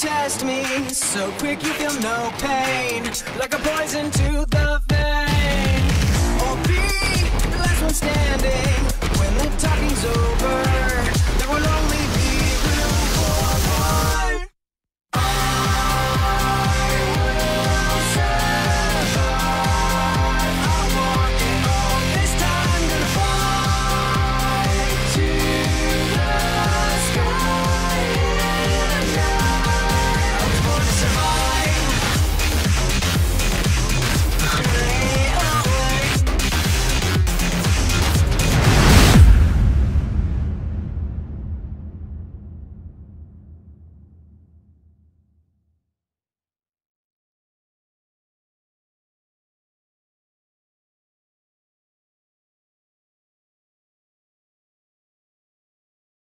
test me so quick you feel no pain, like a poison to the vein.